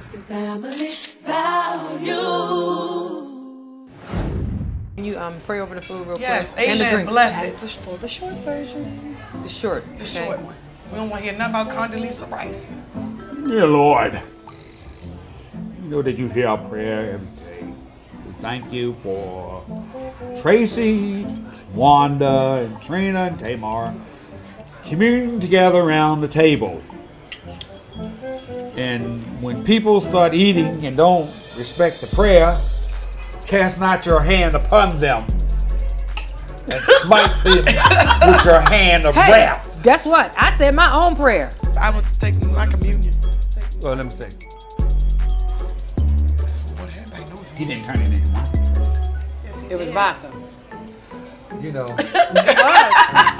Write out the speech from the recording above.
Family values. Can you um pray over the food real Yes, quick? And the amen. Bless it. The, the short version. The short. The okay? short one. We don't want to hear nothing about Condoleezza Rice. Dear Lord, you know that you hear our prayer every day. We thank you for Traci, Wanda, and Trina, and Tamar communing together around the table. And when people start eating and don't respect the prayer, cast not your hand upon them and smite them with your hand of Hey, wrath. guess what? I said my own prayer. I would take my communion. Well, let me see. That's what everybody knows. He didn't turn it into wine. Yes, he It was did. vodka. You know. It was.